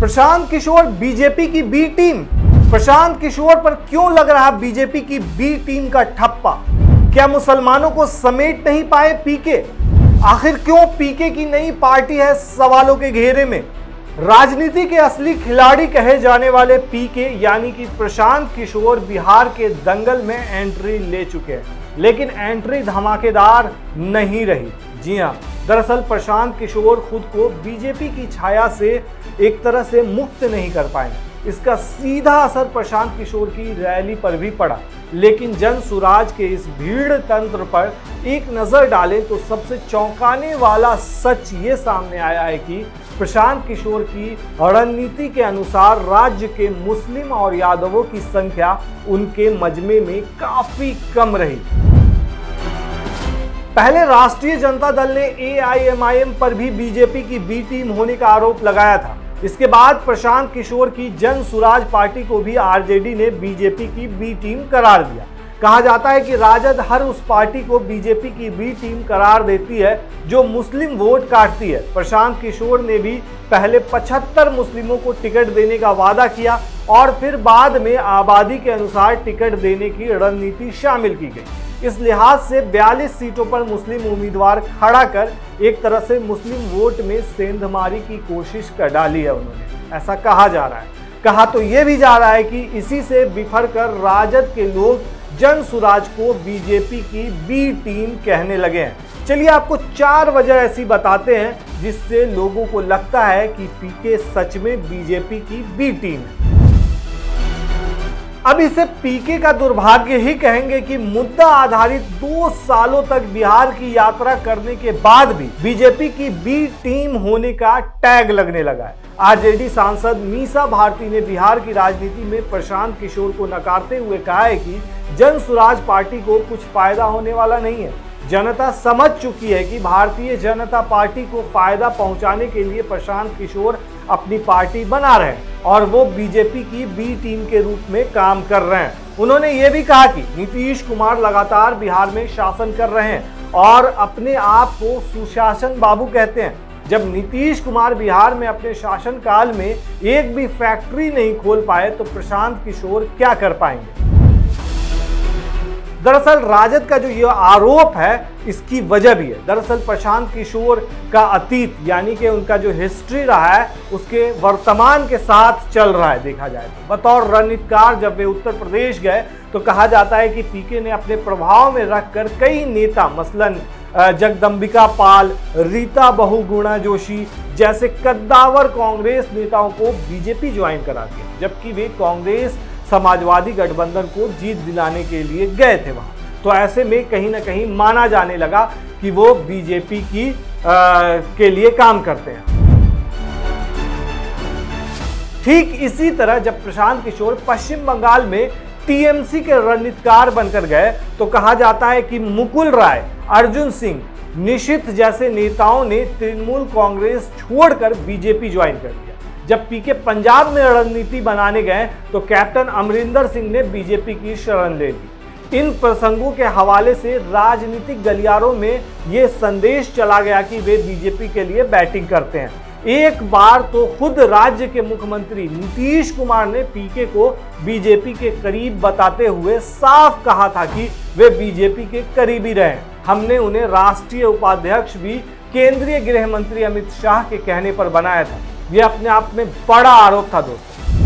प्रशांत Kishor BJP की B team. Prashant Kishor पर क्यों लग रहा बीजेपी की बी टीम का ठप्पा? क्या मुसलमानों को समेट नहीं पाए पीके? आखिर क्यों पीके की नई पार्टी है सवालों के घेरे में? राजनीति के असली खिलाड़ी कहे जाने वाले पीके, यानी कि प्रशांत किशोर बिहार के दंगल में एंट्री ले चुके हैं, लेकिन एंट्री धमाकेदार नहीं रही। जी हाँ दरअसल प्रशांत किशोर खुद को बीजेपी की छाया से एक तरह से मुक्त नहीं कर पाए। इसका सीधा असर प्रशांत किशोर की रैली पर भी पड़ा। लेकिन जन सुराज के इस भीड़ तंत्र पर एक नज़र डालें तो सबसे चौंकाने वाला सच ये सामने आया है कि प्रशांत किशोर की रणनीति के अनुसार राज्य के मुस्लिम और यादवों की संख्या उनके मजमे में काफ़ी कम रही। पहले राष्ट्रीय जनता दल ने एआईएमआईएम पर भी बीजेपी की बी टीम होने का आरोप लगाया था। इसके बाद प्रशांत किशोर की जन सुराज पार्टी को भी आरजेडी ने बीजेपी की बी टीम करार दिया। कहा जाता है कि राजद हर उस पार्टी को बीजेपी की बी टीम करार देती है, जो मुस्लिम वोट काटती है। प्रशांत किशोर ने भी पहले 75 मुस्लिमों को टिकट देने का वादा किया और फिर बाद में आबादी के अनुसार टिकट देने की रणनीति शामिल की गई। इस लिहाज से 42 सीटों पर मुस्लिम उम्मीदवार खड़ा कर एक तरह से मुस्लिम वोट में सेंधमारी की कोशिश कर डाली है उन्होंने। ऐसा कहा जा रहा है। कहा तो ये भी जा रहा है कि इसी से बिफर कर राजद के लोग जन सुराज को बीजेपी की बी टीम कहने लगे हैं। चलिए आपको चार वजह ऐसी बताते हैं जिससे लोगों को लगता है कि पीके सच में बीजेपी की बी टीम है। अब इसे पीके का दुर्भाग्य ही कहेंगे कि मुद्दा आधारित दो सालों तक बिहार की यात्रा करने के बाद भी बीजेपी की बी टीम होने का टैग लगने लगा है। आरजेडी सांसद मीसा भारती ने बिहार की राजनीति में प्रशांत किशोर को नकारते हुए कहा है कि जन सुराज पार्टी को कुछ फ़ायदा होने वाला नहीं है। जनता समझ चुकी है कि भारतीय जनता पार्टी को फ़ायदा पहुँचाने के लिए प्रशांत किशोर अपनी पार्टी बना रहे हैं और वो बीजेपी की बी टीम के रूप में काम कर रहे हैं। उन्होंने ये भी कहा कि नीतीश कुमार लगातार बिहार में शासन कर रहे हैं और अपने आप को सुशासन बाबू कहते हैं। जब नीतीश कुमार बिहार में अपने शासनकाल में एक भी फैक्ट्री नहीं खोल पाए तो प्रशांत किशोर क्या कर पाएँगे? दरअसल राजद का जो ये आरोप है, इसकी वजह भी है। दरअसल प्रशांत किशोर का अतीत, यानी कि उनका जो हिस्ट्री रहा है, उसके वर्तमान के साथ चल रहा है, देखा जाए तो। बतौर रणनीतिकार जब वे उत्तर प्रदेश गए तो कहा जाता है कि पीके ने अपने प्रभाव में रखकर कई नेता, मसलन जगदम्बिका पाल, रीता बहुगुणा जोशी जैसे कद्दावर कांग्रेस नेताओं को बीजेपी ज्वाइन करा दिया, जबकि वे कांग्रेस समाजवादी गठबंधन को जीत दिलाने के लिए गए थे वहाँ। तो ऐसे में कहीं ना कहीं माना जाने लगा कि वो बीजेपी की आ, के लिए काम करते हैं। ठीक इसी तरह जब प्रशांत किशोर पश्चिम बंगाल में टीएमसी के रणनीतिकार बनकर गए तो कहा जाता है कि मुकुल राय अर्जुन सिंह निशित जैसे नेताओं ने तृणमूल कांग्रेस छोड़कर बीजेपी ज्वाइन कर दिया जब पीके पंजाब में रणनीति बनाने गए तो कैप्टन अमरिंदर सिंह ने बीजेपी की शरण ले ली। इन प्रसंगों के हवाले से राजनीतिक गलियारों में ये संदेश चला गया कि वे बीजेपी के लिए बैटिंग करते हैं। एक बार तो खुद राज्य के मुख्यमंत्री नीतीश कुमार ने पीके को बीजेपी के करीब बताते हुए साफ़ कहा था कि वे बीजेपी के करीबी रहे। हमने उन्हें राष्ट्रीय उपाध्यक्ष भी केंद्रीय गृह मंत्री अमित शाह के कहने पर बनाया था। यह अपने आप में बड़ा आरोप था, दोस्तों।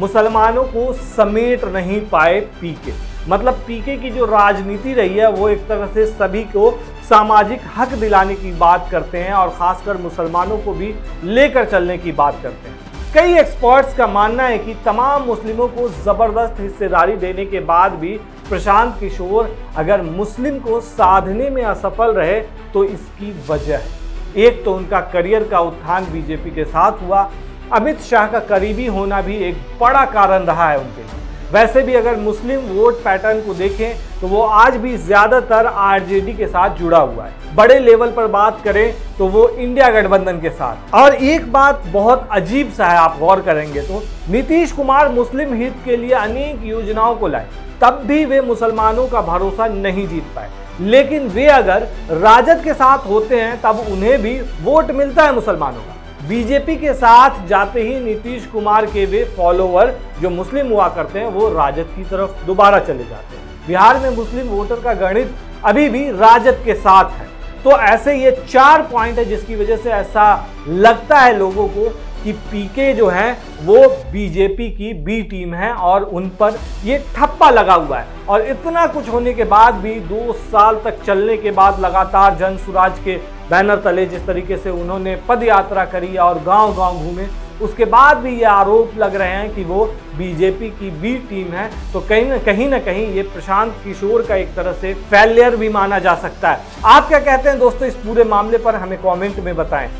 मुसलमानों को समेट नहीं पाए पीके। मतलब पीके की जो राजनीति रही है, वो एक तरह से सभी को सामाजिक हक दिलाने की बात करते हैं और खासकर मुसलमानों को भी लेकर चलने की बात करते हैं। कई एक्सपर्ट्स का मानना है कि तमाम मुस्लिमों को ज़बरदस्त हिस्सेदारी देने के बाद भी प्रशांत किशोर अगर मुस्लिम को साधने में असफल रहे तो इसकी वजह है। एक तो उनका करियर का उत्थान बीजेपी के साथ हुआ। अमित शाह का करीबी होना भी एक बड़ा कारण रहा है उनके वैसे भी अगर मुस्लिम वोट पैटर्न को देखें तो वो आज भी ज़्यादातर आरजेडी के साथ जुड़ा हुआ है। बड़े लेवल पर बात करें तो वो इंडिया गठबंधन के साथ। और एक बात बहुत अजीब सा है, आप गौर करेंगे तो नीतीश कुमार मुस्लिम हित के लिए अनेक योजनाओं को लाए। तब भी वे मुसलमानों का भरोसा नहीं जीत पाए। लेकिन वे अगर राजद के साथ होते हैं, तब उन्हें भी वोट मिलता है मुसलमानों का। बीजेपी के साथ जाते ही नीतीश कुमार के वे फॉलोवर जो मुस्लिम हुआ करते हैं, वो राजद की तरफ़ दोबारा चले जाते हैं। बिहार में मुस्लिम वोटर का गणित अभी भी राजद के साथ है। तो ऐसे ये चार पॉइंट है जिसकी वजह से ऐसा लगता है लोगों को कि पीके जो है, वो बीजेपी की बी टीम है और उन पर ये ठप्पा लगा हुआ है। और इतना कुछ होने के बाद भी, दो साल तक चलने के बाद लगातार जन सुराज के बैनर तले जिस तरीके से उन्होंने पद यात्रा करी और गाँव गाँव घूमे, उसके बाद भी ये आरोप लग रहे हैं कि वो बीजेपी की बी टीम है। तो कहीं ना कहीं ना कहीं ये प्रशांत किशोर का एक तरह से फेलियर भी माना जा सकता है। आप क्या कहते हैं दोस्तों इस पूरे मामले पर? हमें कमेंट में बताएँ।